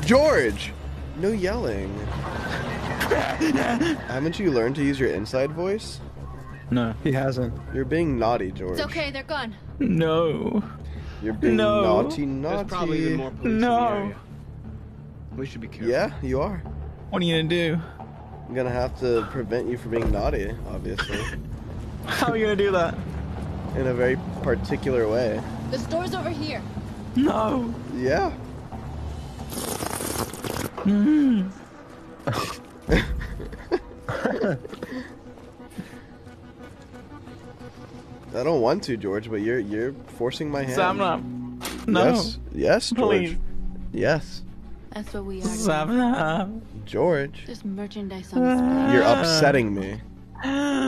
George! No yelling. Haven't you learned to use your inside voice? No. He hasn't. You're being naughty, George. It's okay, they're gone. No. You're being No. naughty, naughty. There's probably even more police in the No. area. We should be careful. Yeah, you are. What are you gonna do? I'm gonna have to prevent you from being naughty, obviously. How are you gonna do that? In a very particular way. The store's over here. No. Yeah. I don't want to, George, but you're you're forcing my hand. Samna. No. Yes. Yes, George. Please. Yes. That's what we are. Samna. George. There's merchandise on ah. display. You're upsetting me.